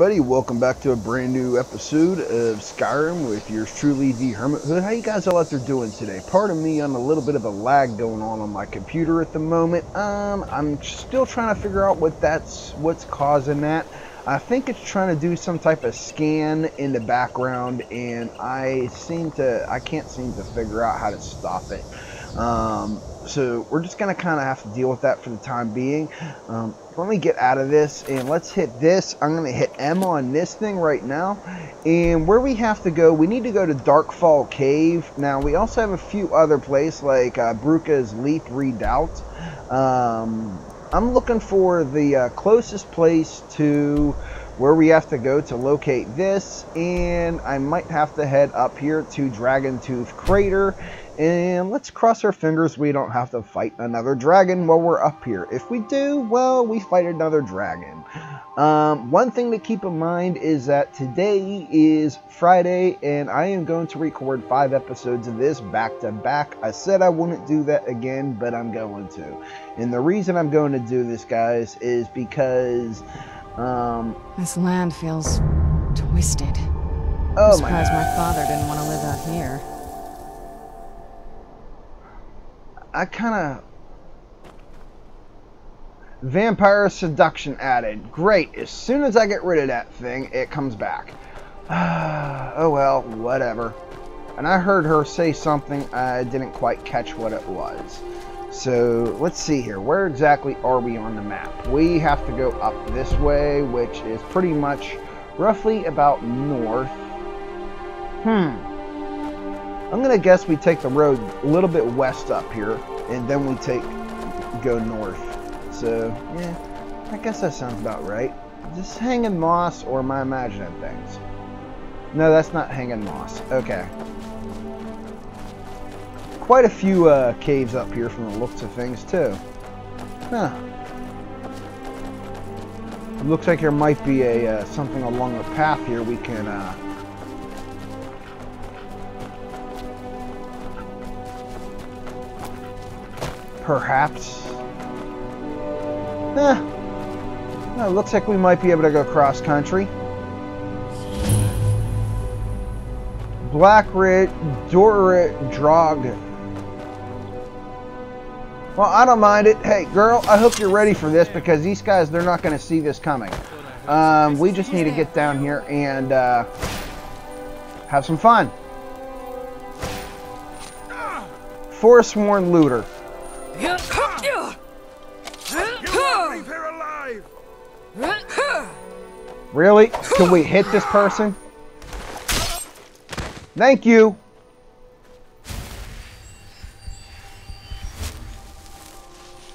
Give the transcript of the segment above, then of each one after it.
everybody? Welcome back to a brand new episode of Skyrim with yours truly, the Hermit Hood. How you guys all out there doing today? Pardon me, I'm a little bit of a lag going on on my computer at the moment. Um, I'm still trying to figure out what that's what's causing that. I think it's trying to do some type of scan in the background, and I seem to I can't seem to figure out how to stop it. Um, so we're just gonna kind of have to deal with that for the time being. Um, let me get out of this and let's hit this. I'm gonna hit M on this thing right now. And where we have to go, we need to go to Darkfall Cave. Now we also have a few other places like uh, Bruca's Leap Redoubt. Um, I'm looking for the uh, closest place to where we have to go to locate this and I might have to head up here to Dragon Tooth Crater and let's cross our fingers we don't have to fight another dragon while we're up here. If we do, well, we fight another dragon. Um, one thing to keep in mind is that today is Friday, and I am going to record five episodes of this back to back. I said I wouldn't do that again, but I'm going to. And the reason I'm going to do this, guys, is because... Um, this land feels twisted. Oh I'm surprised my, my father didn't want to live out here. I kind of... Vampire seduction added. Great. As soon as I get rid of that thing, it comes back. oh well, whatever. And I heard her say something. I didn't quite catch what it was. So let's see here. Where exactly are we on the map? We have to go up this way, which is pretty much roughly about north. Hmm. I'm gonna guess we take the road a little bit west up here, and then we take go north. So yeah, I guess that sounds about right. Just hanging moss, or am I imagining things? No, that's not hanging moss. Okay. Quite a few uh, caves up here from the looks of things too. Huh. Looks like there might be a uh, something along the path here we can uh, perhaps. Eh. Well, looks like we might be able to go cross country. Blackrit Dorit Drog. Well, I don't mind it. Hey, girl, I hope you're ready for this because these guys, they're not going to see this coming. Um, we just need to get down here and uh, have some fun. Forsworn Looter. Really? Can we hit this person? Thank you.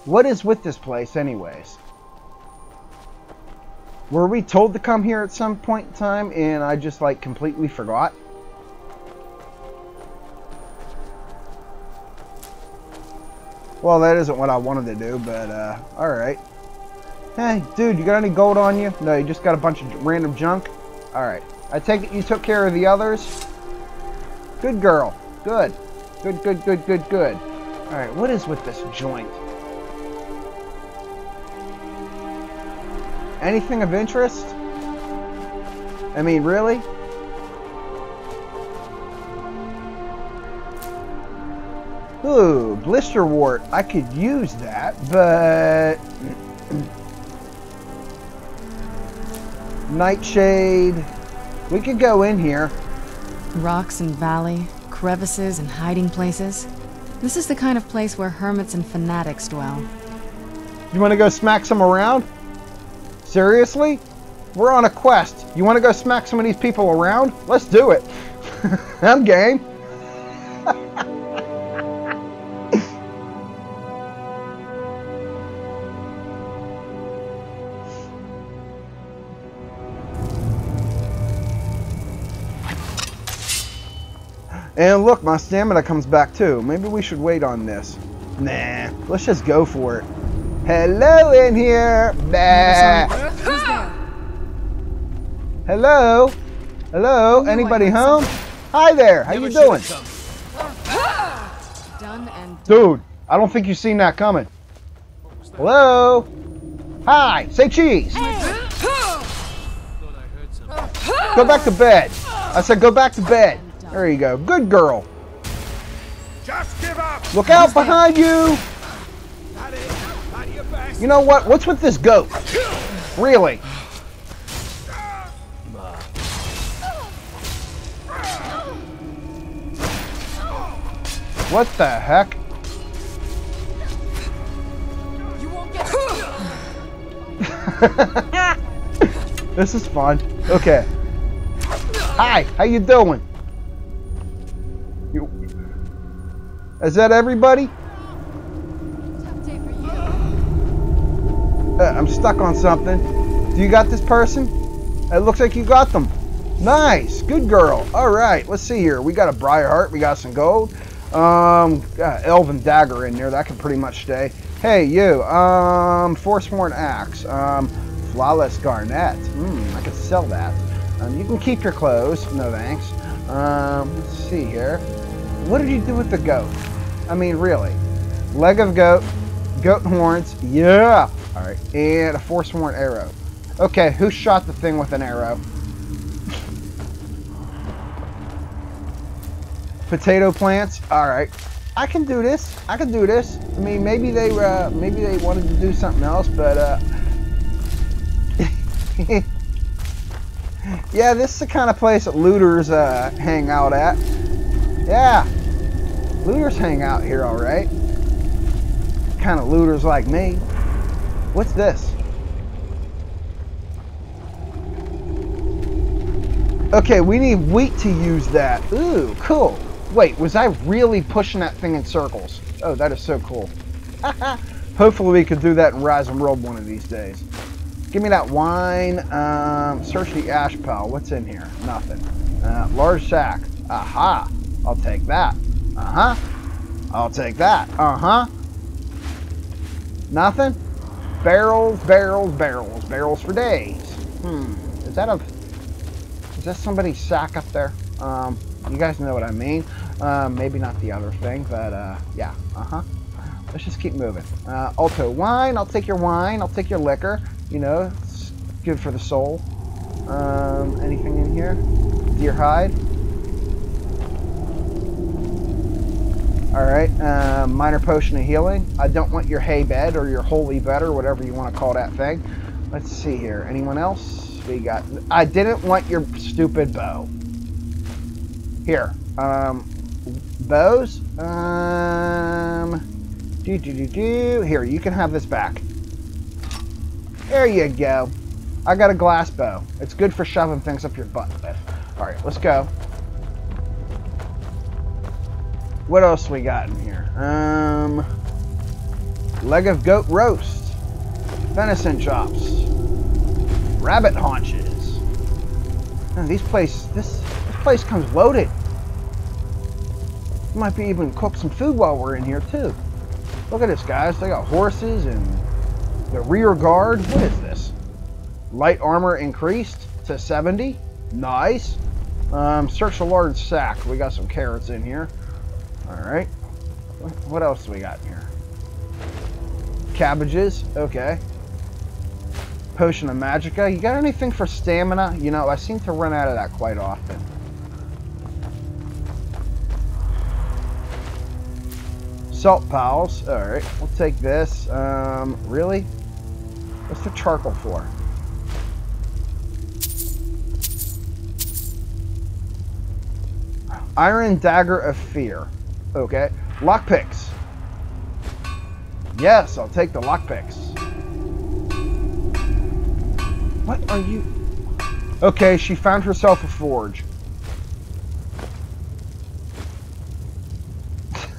What is with this place anyways? Were we told to come here at some point in time and I just like completely forgot? Well, that isn't what I wanted to do, but uh, alright. Hey, dude, you got any gold on you? No, you just got a bunch of random junk? Alright. I take it you took care of the others? Good girl. Good. Good, good, good, good, good. Alright, what is with this joint? Anything of interest? I mean, really? Ooh, blisterwort. I could use that, but... Nightshade. We could go in here. Rocks and valley, crevices and hiding places. This is the kind of place where hermits and fanatics dwell. You want to go smack some around? Seriously? We're on a quest. You want to go smack some of these people around? Let's do it. I'm game. And look, my stamina comes back too. Maybe we should wait on this. Nah, let's just go for it. Hello in here. Nah. Hello? Hello? Anybody home? Hi there. How you doing? Dude, I don't think you've seen that coming. Hello? Hi. Say cheese. Go back to bed. I said go back to bed. There you go. Good girl. Just give up! Look out behind you. You know what? What's with this goat? Really? What the heck? You won't get this is fun. Okay. Hi, how you doing? Is that everybody? Uh, I'm stuck on something. Do you got this person? It looks like you got them. Nice, good girl. All right, let's see here. We got a Briar Heart. We got some gold. Um, Elven Dagger in there. That can pretty much stay. Hey, you. Um, Forsworn Axe. Um, Flawless Garnet. Hmm, I could sell that. Um, you can keep your clothes. No thanks. Um, let's see here. What did you do with the goat? I mean, really. Leg of goat, goat horns. Yeah. All right, and a Forsworn arrow. Okay, who shot the thing with an arrow? Potato plants. All right, I can do this. I can do this. I mean, maybe they uh, maybe they wanted to do something else, but uh, yeah, this is the kind of place that looters uh, hang out at. Yeah, looters hang out here, all right. Kind of looters like me. What's this? Okay, we need wheat to use that. Ooh, cool. Wait, was I really pushing that thing in circles? Oh, that is so cool. Hopefully we could do that in Rising World one of these days. Give me that wine. Um, search the ash pile. What's in here? Nothing. Uh, large sack. Aha. I'll take that. Uh-huh. I'll take that. Uh-huh. Nothing? Barrels, barrels, barrels. Barrels for days. Hmm. Is that a... Is that somebody's sack up there? Um, you guys know what I mean. Um, maybe not the other thing, but uh, yeah. Uh-huh. Let's just keep moving. Uh, Alto wine. I'll take your wine. I'll take your liquor. You know, it's good for the soul. Um, anything in here? Deer hide. All right, uh, minor potion of healing. I don't want your hay bed or your holy bed or whatever you want to call that thing. Let's see here. Anyone else? We got. I didn't want your stupid bow. Here, um, bows. Um, do do do do. Here, you can have this back. There you go. I got a glass bow. It's good for shoving things up your butt with. All right, let's go. What else we got in here? Um, leg of goat roast, venison chops, rabbit haunches. Man, these place, this this place comes loaded. Might be even cook some food while we're in here too. Look at this, guys. They got horses and the rear guard. What is this? Light armor increased to 70. Nice. Um, search a large sack. We got some carrots in here. Alright. What else do we got here? Cabbages. Okay. Potion of Magicka. You got anything for stamina? You know, I seem to run out of that quite often. Salt piles. Alright. We'll take this. Um, really? What's the charcoal for? Iron Dagger of Fear. Okay. Lockpicks. Yes, I'll take the lockpicks. What are you... Okay, she found herself a forge.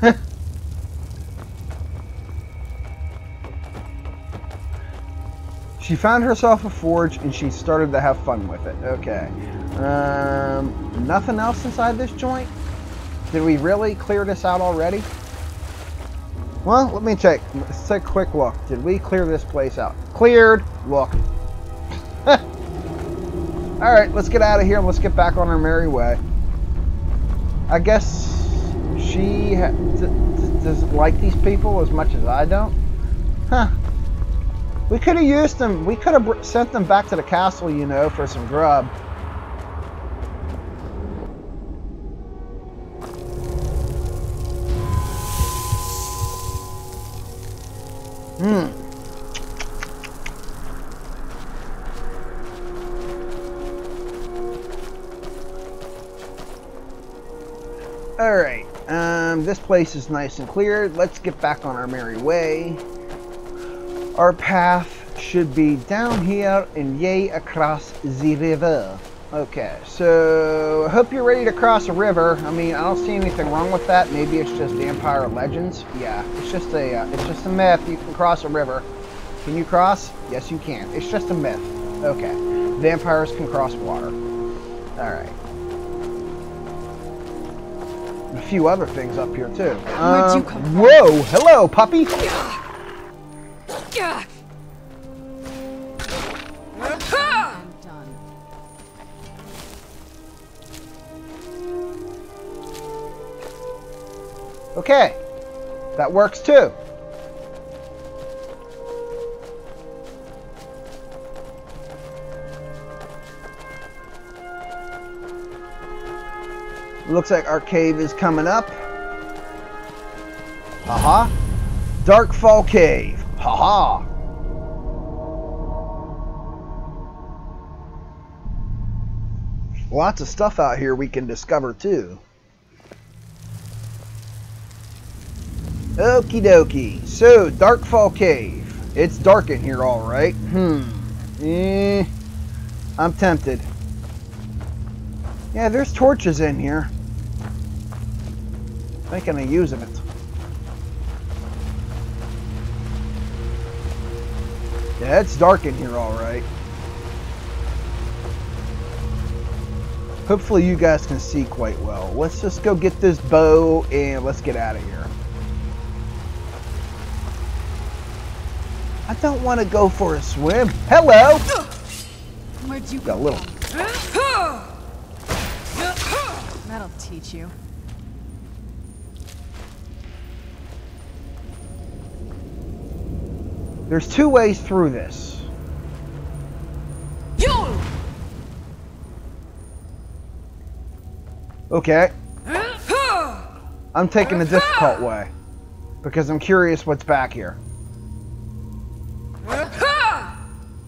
she found herself a forge and she started to have fun with it. Okay. Um, nothing else inside this joint? Did we really clear this out already? Well, let me check. Let's take a quick look. Did we clear this place out? Cleared. Look. Alright, let's get out of here and let's get back on our merry way. I guess she doesn't like these people as much as I don't. Huh. We could have used them. We could have sent them back to the castle, you know, for some grub. This place is nice and clear. Let's get back on our merry way. Our path should be down here and yay across the river. Okay, so I hope you're ready to cross a river. I mean, I don't see anything wrong with that. Maybe it's just Vampire Legends. Yeah, it's just a uh, it's just a myth. You can cross a river. Can you cross? Yes, you can. It's just a myth. Okay, vampires can cross water. All right. Few other things up here too. Um? Whoa! Hello, puppy. Yeah. I'm done. Okay, that works too. Looks like our cave is coming up. Haha. Darkfall Cave. Haha. Lots of stuff out here we can discover too. Okie dokie. So, Darkfall Cave. It's dark in here, alright. Hmm. Eh. I'm tempted. Yeah, there's torches in here. Thinking of using it. Yeah, it's dark in here, alright. Hopefully you guys can see quite well. Let's just go get this bow and let's get out of here. I don't want to go for a swim. Hello! Where'd you Got a little. That'll teach you. There's two ways through this. You. Okay. I'm taking the difficult way because I'm curious what's back here.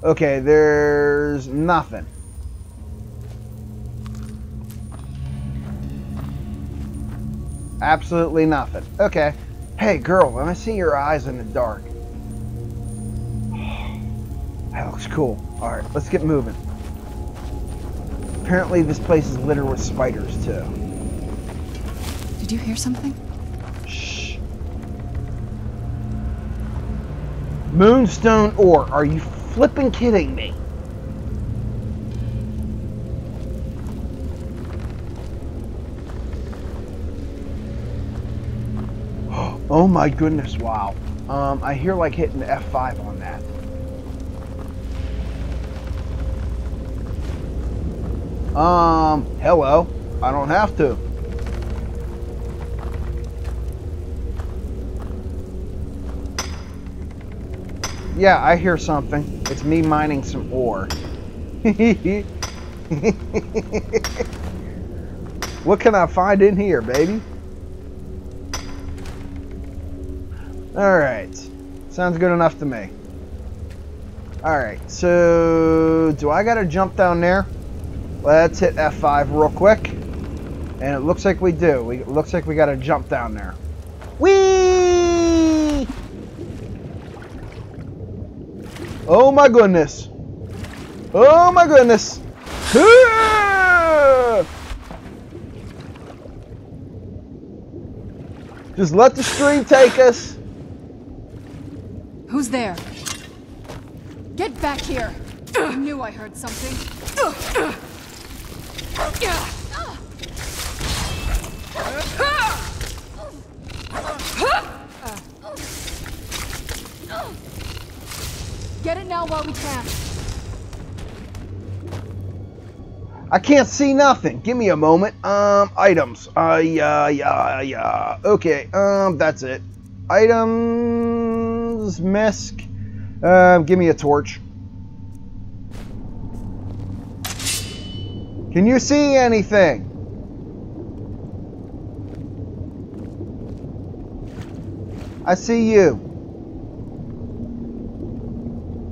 Okay, there's nothing. Absolutely nothing. Okay. Hey, girl, let me see your eyes in the dark. That looks cool. Alright, let's get moving. Apparently, this place is littered with spiders, too. Did you hear something? Shh. Moonstone ore. Are you flipping kidding me? Oh my goodness, wow. Um, I hear like hitting F5 on that. Um, hello. I don't have to. Yeah, I hear something. It's me mining some ore. what can I find in here, baby? Alright. Sounds good enough to me. Alright, so do I gotta jump down there? Let's hit F5 real quick. And it looks like we do. We, it looks like we gotta jump down there. Whee! Oh my goodness. Oh my goodness. Just let the stream take us. Who's there? Get back here! I knew I heard something. Get it now while we can. I can't see nothing. Give me a moment. Um, items. Uh, yeah, yeah, yeah. Okay, um, that's it. Items, misc. Um, give me a torch. Can you see anything? I see you.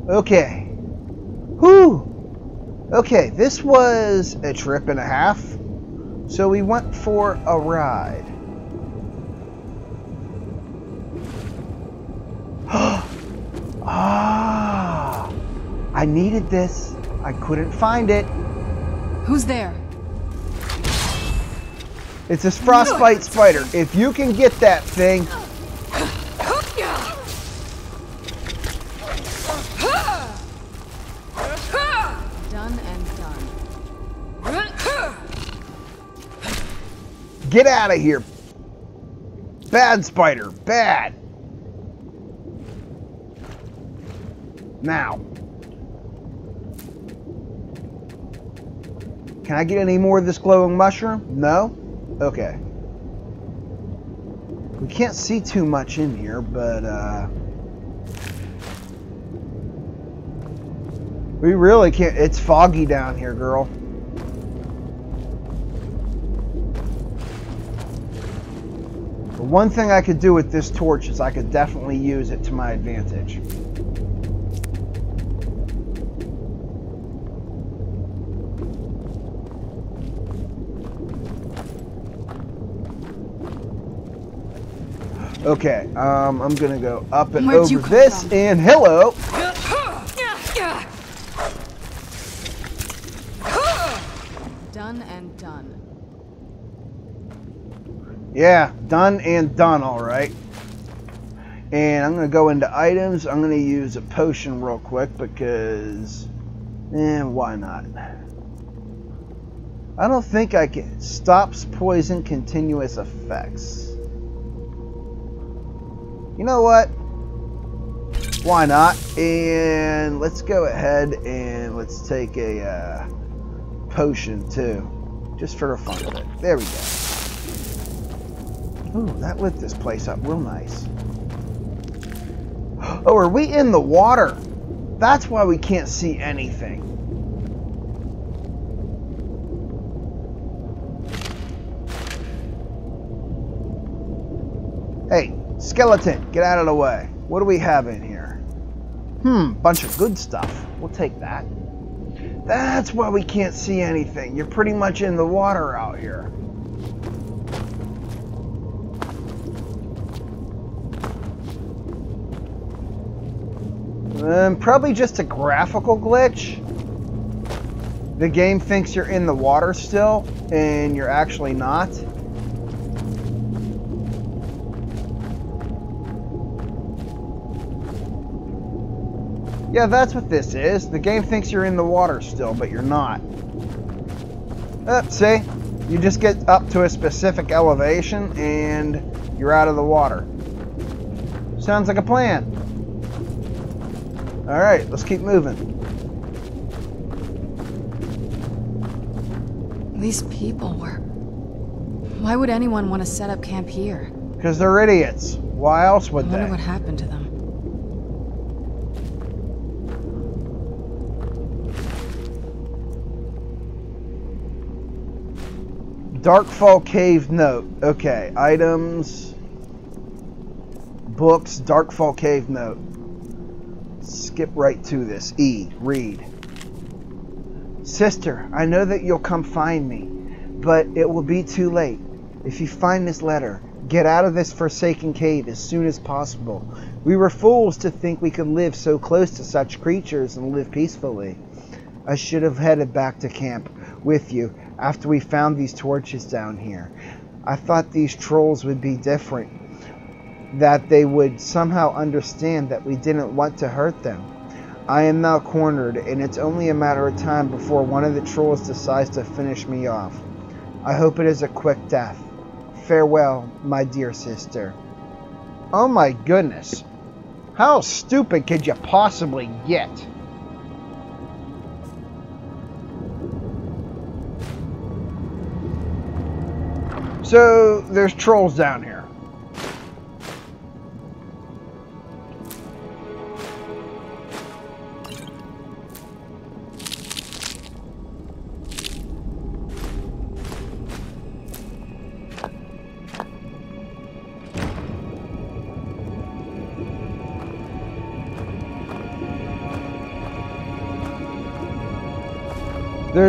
Okay. Whew. Okay, this was a trip and a half. So we went for a ride. ah! I needed this. I couldn't find it. Who's there? It's this frostbite spider. If you can get that thing, Done and done. get out of here. Bad spider. Bad. Now. Can I get any more of this glowing mushroom? No? Okay. We can't see too much in here, but uh We really can't it's foggy down here, girl. The one thing I could do with this torch is I could definitely use it to my advantage. Okay, um, I'm gonna go up and Where'd over this, from? and hello. Done and done. Yeah, done and done, all right. And I'm gonna go into items. I'm gonna use a potion real quick because, eh, why not? I don't think I can. Stops poison continuous effects. You know what? Why not? And let's go ahead and let's take a uh, potion too, just for the fun of it. There we go. Ooh, that lit this place up real nice. Oh, are we in the water? That's why we can't see anything. Skeleton, get out of the way. What do we have in here? Hmm, bunch of good stuff. We'll take that. That's why we can't see anything. You're pretty much in the water out here. Um, probably just a graphical glitch. The game thinks you're in the water still, and you're actually not. Yeah, that's what this is. The game thinks you're in the water still, but you're not. Uh, see? You just get up to a specific elevation, and you're out of the water. Sounds like a plan. Alright, let's keep moving. These people were. Why would anyone want to set up camp here? Because they're idiots. Why else I would wonder they? what happened to them. Darkfall Cave note. Okay, items, books, Darkfall Cave note. Skip right to this. E, read. Sister, I know that you'll come find me, but it will be too late. If you find this letter, get out of this forsaken cave as soon as possible. We were fools to think we could live so close to such creatures and live peacefully. I should have headed back to camp with you after we found these torches down here. I thought these trolls would be different, that they would somehow understand that we didn't want to hurt them. I am now cornered, and it's only a matter of time before one of the trolls decides to finish me off. I hope it is a quick death. Farewell, my dear sister. Oh my goodness. How stupid could you possibly get? So there's trolls down here.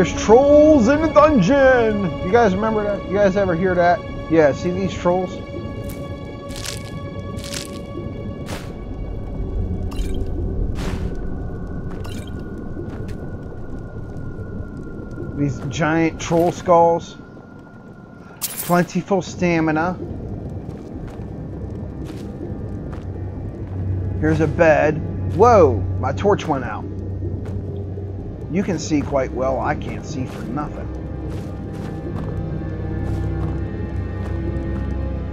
There's trolls in the dungeon! You guys remember that? You guys ever hear that? Yeah, see these trolls? These giant troll skulls. Plentiful stamina. Here's a bed. Whoa, my torch went out. You can see quite well. I can't see for nothing.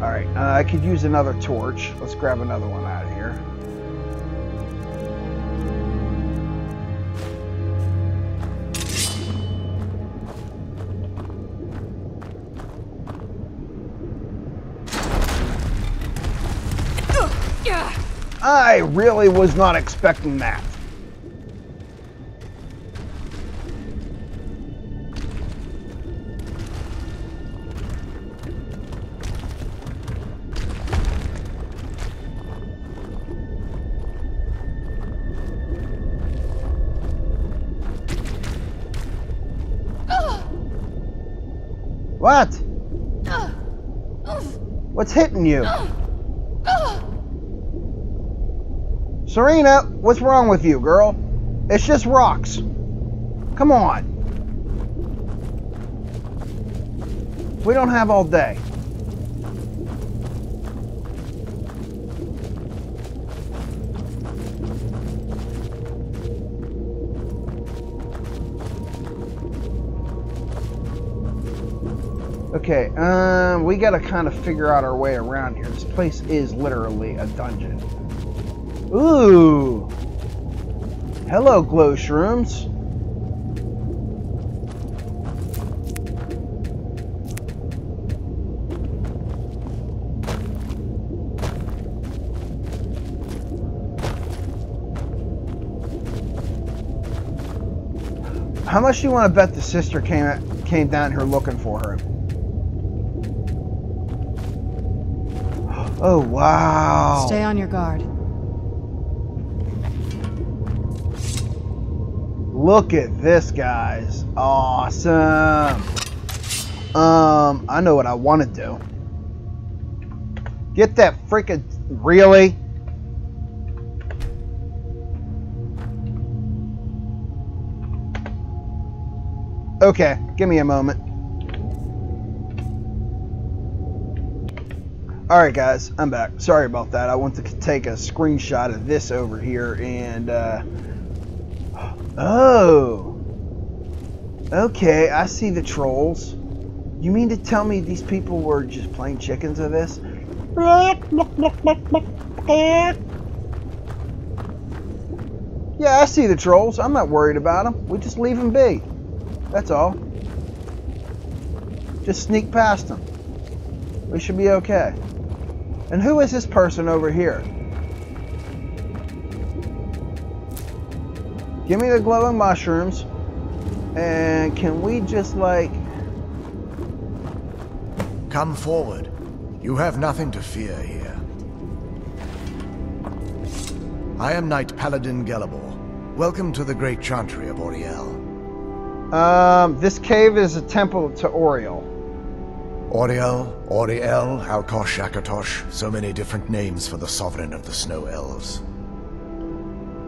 Alright, uh, I could use another torch. Let's grab another one out of here. I really was not expecting that. What's hitting you? Serana, what's wrong with you, girl? It's just rocks. Come on. We don't have all day. Okay, um, we gotta kind of figure out our way around here. This place is literally a dungeon. Ooh! Hello, glow shrooms. How much do you want to bet the sister came came down here looking for her? Oh wow! Stay on your guard. Look at this, guys. Awesome. Um, I know what I want to do. Get that freaking... Really? Okay, give me a moment. Alright guys, I'm back. Sorry about that. I want to take a screenshot of this over here and uh, Oh. Okay, I see the trolls. You mean to tell me these people were just playing chickens of this? Yeah, I see the trolls. I'm not worried about them. We just leave them be. That's all. Just sneak past them. We should be okay. And who is this person over here? Give me the glowing mushrooms. And can we just like... Come forward. You have nothing to fear here. I am Knight Paladin Gelebor. Welcome to the Great Chantry of Auriel. Um, this cave is a temple to Auriel. Auriel, Auriel, Alkosh, Akatosh, so many different names for the sovereign of the Snow Elves.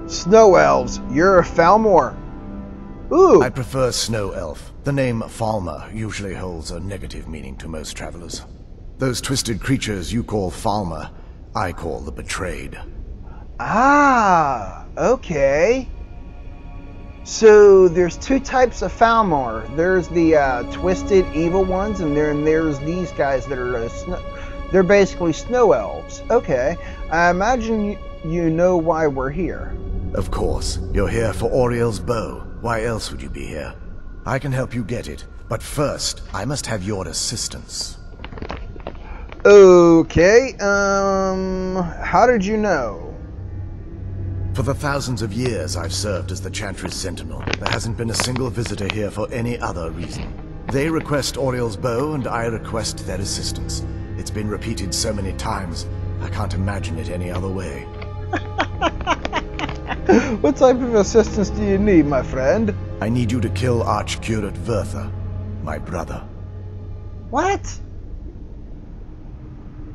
Snow elves, you're a Falmer. Ooh. I prefer Snow Elf. The name Falmer usually holds a negative meaning to most travelers. Those twisted creatures you call Falmer, I call the Betrayed. Ah, okay. So there's two types of Falmer. There's the uh, twisted evil ones, and then there's these guys that are uh, snow. They're basically snow elves. Okay, I imagine you, you know why we're here. Of course. You're here for Auriel's bow. Why else would you be here? I can help you get it, but first, I must have your assistance. Okay, um, how did you know? For the thousands of years I've served as the Chantry's Sentinel, there hasn't been a single visitor here for any other reason. They request Auriel's bow, and I request their assistance. It's been repeated so many times, I can't imagine it any other way. what type of assistance do you need, my friend? I need you to kill Archcurate Vyrthur, my brother. What?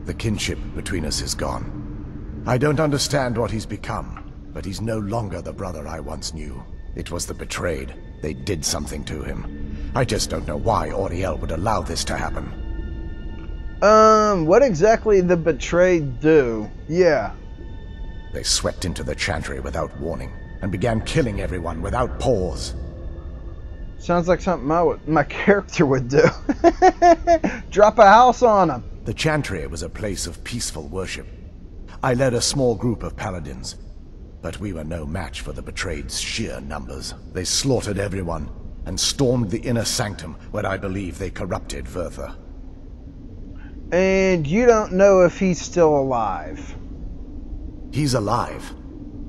The kinship between us is gone. I don't understand what he's become, but he's no longer the brother I once knew. It was the betrayed. They did something to him. I just don't know why Auriel would allow this to happen. Um, what exactly the betrayed do? Yeah. They swept into the chantry without warning, and began killing everyone without pause. Sounds like something my, would- my character would do. Drop a house on them. The chantry was a place of peaceful worship. I led a small group of paladins, but we were no match for the betrayed's sheer numbers. They slaughtered everyone, and stormed the inner sanctum where I believe they corrupted Vyrthur. And you don't know if he's still alive. He's alive.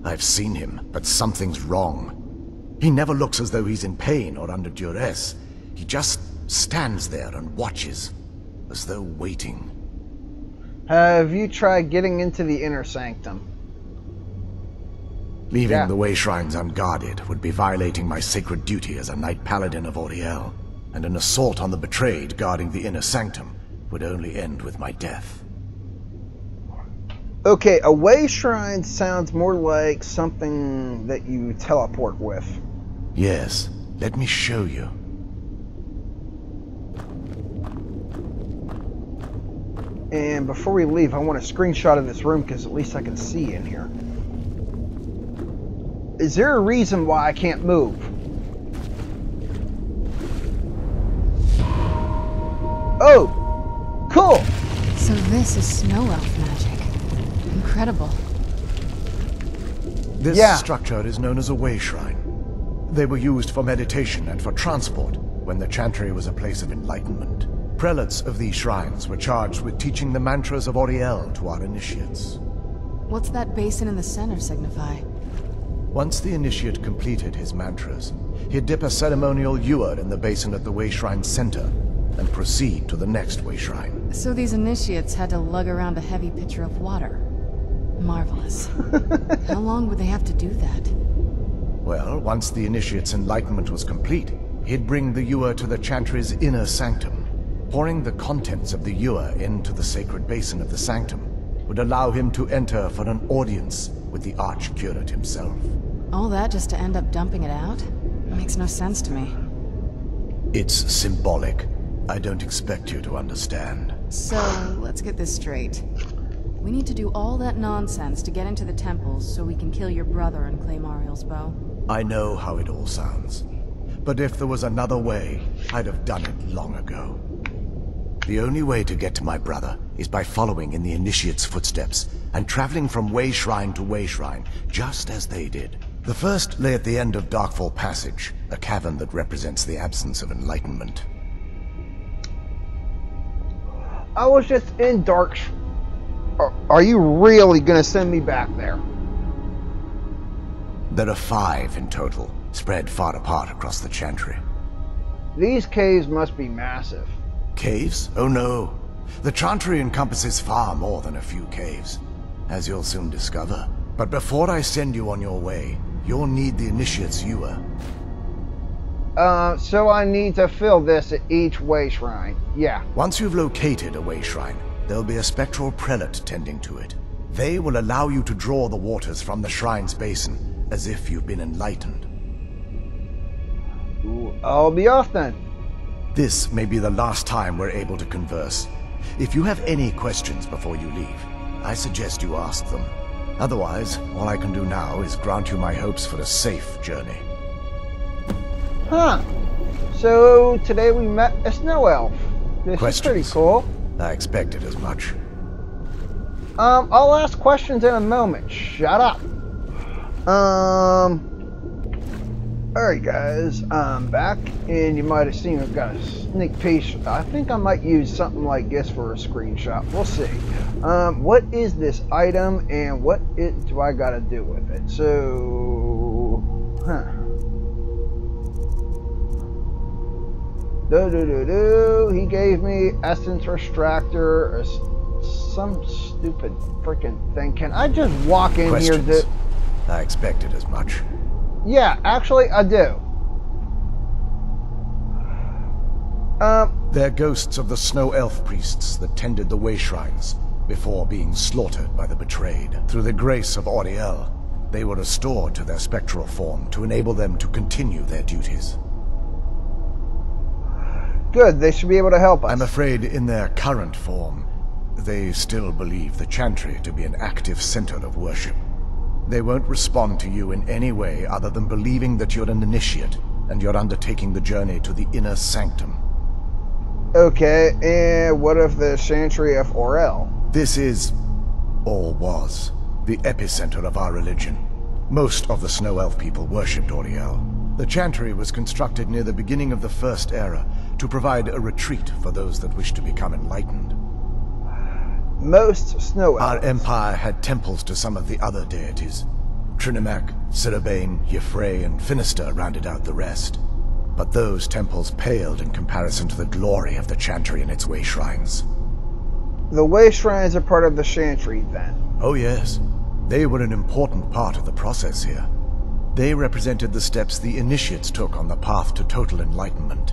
I've seen him, but something's wrong. He never looks as though he's in pain or under duress. He just stands there and watches, as though waiting. Have you tried getting into the inner sanctum? Leaving Yeah. the way shrines unguarded would be violating my sacred duty as a knight paladin of Auriel, and an assault on the betrayed guarding the inner sanctum would only end with my death. Okay, a way shrine sounds more like something that you teleport with. Yes, let me show you. And before we leave, I want a screenshot of this room because at least I can see in here. Is there a reason why I can't move? Oh, cool. So this is snow elf magic. Incredible. This Yeah. structure is known as a way shrine. They were used for meditation and for transport when the chantry was a place of enlightenment. Prelates of these shrines were charged with teaching the mantras of Auriel to our initiates. What's that basin in the center signify? Once the initiate completed his mantras, he'd dip a ceremonial ewer in the basin at the way shrine's center and proceed to the next way shrine. So these initiates had to lug around a heavy pitcher of water. Marvelous. How long would they have to do that? Well, once the initiate's enlightenment was complete, he'd bring the ewer to the chantry's inner sanctum. Pouring the contents of the ewer into the sacred basin of the sanctum would allow him to enter for an audience with the archcurate himself. All that just to end up dumping it out? Makes no sense to me. It's symbolic. I don't expect you to understand. So, let's get this straight. We need to do all that nonsense to get into the temples so we can kill your brother and claim Auriel's bow. I know how it all sounds. But if there was another way, I'd have done it long ago. The only way to get to my brother is by following in the Initiate's footsteps and traveling from way shrine to way shrine, just as they did. The first lay at the end of Darkfall Passage, a cavern that represents the absence of enlightenment. I was just in dark. Are, are you really gonna send me back there? There are five in total, spread far apart across the Chantry. These caves must be massive. Caves? Oh no. The Chantry encompasses far more than a few caves, as you'll soon discover. But before I send you on your way, you'll need the Initiate's ewer. Uh, so I need to fill this at each way shrine. Yeah. Once you've located a way shrine, there'll be a spectral prelate tending to it. They will allow you to draw the waters from the shrine's basin, as if you've been enlightened. Ooh, I'll be off then. This may be the last time we're able to converse. If you have any questions before you leave, I suggest you ask them. Otherwise, all I can do now is grant you my hopes for a safe journey. Huh. So today we met a snow elf. This is pretty cool. I expected as much. Um, I'll ask questions in a moment. Shut up. Um. Alright, guys. I'm back, and you might have seen I've got a sneak peek. I think I might use something like this for a screenshot. We'll see. Um, what is this item, and what it, do I got to do with it? So. Huh. Do do do do. He gave me essence extractor, or some stupid freaking thing. Can I just walk in Questions? here? I expected as much. Yeah, actually, I do. Um, They're ghosts of the snow elf priests that tended the way shrines before being slaughtered by the betrayed. Through the grace of Auriel, they were restored to their spectral form to enable them to continue their duties. good. They should be able to help us. I'm afraid in their current form, they still believe the Chantry to be an active center of worship. They won't respond to you in any way other than believing that you're an initiate and you're undertaking the journey to the inner sanctum. Okay, and what of the Chantry of Auriel? This is, or was, the epicenter of our religion. Most of the Snow Elf people worshipped Auriel. The Chantry was constructed near the beginning of the First Era to provide a retreat for those that wish to become enlightened. Most snow elves. Our empire had temples to some of the other deities. Trinimac, Syrabane, Jephre, and Phynaster rounded out the rest. But those temples paled in comparison to the glory of the Chantry and its way shrines. The way shrines are part of the Chantry, then. Oh yes, they were an important part of the process here. They represented the steps the initiates took on the path to total enlightenment.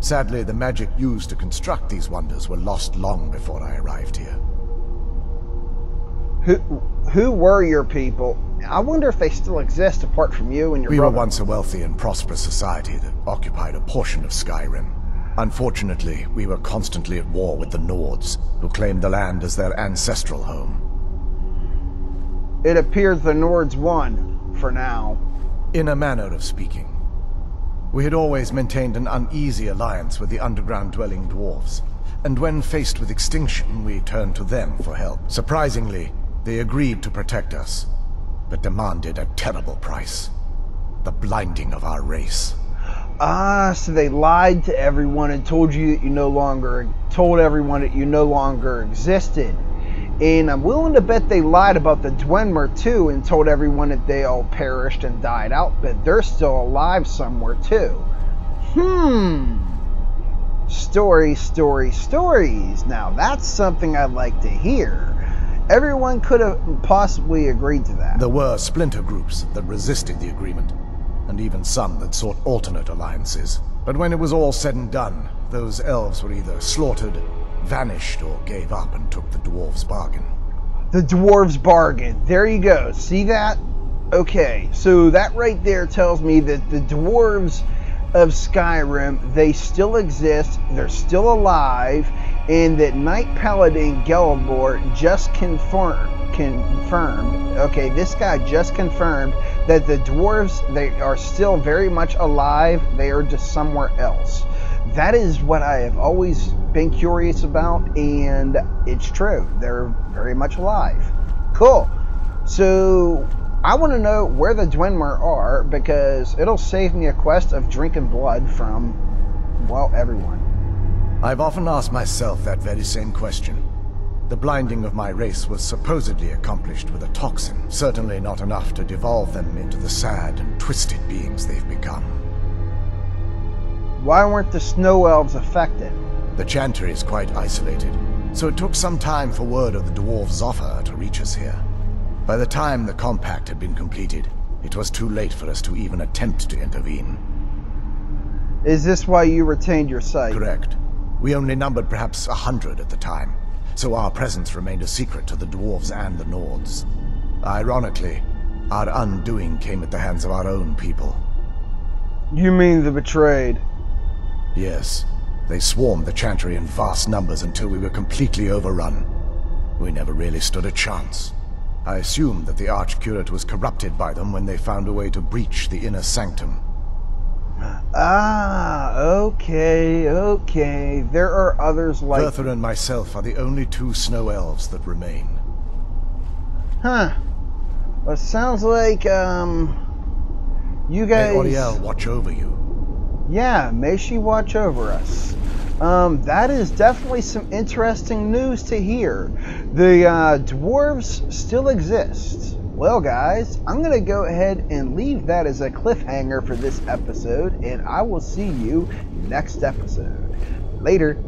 Sadly, the magic used to construct these wonders were lost long before I arrived here. Who who were your people? I wonder if they still exist apart from you and your We brother. were once a wealthy and prosperous society that occupied a portion of Skyrim. Unfortunately, we were constantly at war with the Nords, who claimed the land as their ancestral home. It appears the Nords won, for now. In a manner of speaking. We had always maintained an uneasy alliance with the underground-dwelling dwarves, and when faced with extinction, we turned to them for help. Surprisingly, they agreed to protect us, but demanded a terrible price. The blinding of our race. Ah, so they lied to everyone and told you that you no longer told everyone that you no longer existed. And I'm willing to bet they lied about the Dwemer too and told everyone that they all perished and died out, but they're still alive somewhere too. Hmm. Story, story, stories. Now that's something I'd like to hear. Everyone could have possibly agreed to that. There were splinter groups that resisted the agreement, and even some that sought alternate alliances. But when it was all said and done, those elves were either slaughtered, vanished, or gave up and took the dwarves' bargain. The dwarves bargain. There you go. See that? Okay, so that right there tells me that the dwarves of Skyrim, they still exist, they're still alive, and that Knight Paladin Gelebor just confirmed confirmed. Okay, this guy just confirmed that the dwarves they are still very much alive. They are just somewhere else. That is what I have always been curious about, and it's true. They're very much alive. Cool. So I want to know where the Dwemer are because it'll save me a quest of drinking blood from, well, everyone. I've often asked myself that very same question. The blinding of my race was supposedly accomplished with a toxin, certainly not enough to devolve them into the sad and twisted beings they've become. Why weren't the snow elves affected? The Chantry is quite isolated, so it took some time for word of the dwarves' offer to reach us here. By the time the compact had been completed, it was too late for us to even attempt to intervene. Is this why you retained your sight? Correct. We only numbered perhaps a hundred at the time, so our presence remained a secret to the dwarves and the Nords. Ironically, our undoing came at the hands of our own people. You mean the betrayed? Yes, they swarmed the Chantry in vast numbers until we were completely overrun. We never really stood a chance. I assumed that the Archcurate was corrupted by them when they found a way to breach the inner sanctum. Ah, okay, okay. There are others like. Vyrthur and myself are the only two snow elves that remain. Huh. Well, it sounds like, um. You guys. May Auriel watch over you. Yeah, may she watch over us. Um, that is definitely some interesting news to hear. The uh, dwarves still exist. Well, guys, I'm going to go ahead and leave that as a cliffhanger for this episode, and I will see you next episode. Later.